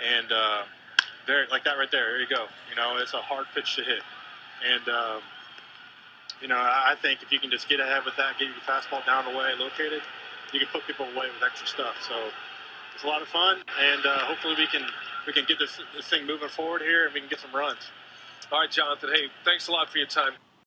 and uh, there, like that right there. There you go. You know, it's a hard pitch to hit, and um, you know, I think if you can just get ahead with that, get your fastball down the way, located, you can put people away with extra stuff. So it's a lot of fun, and uh, hopefully we can we can get this this thing moving forward here, and we can get some runs. All right, Jonathan. Hey, thanks a lot for your time.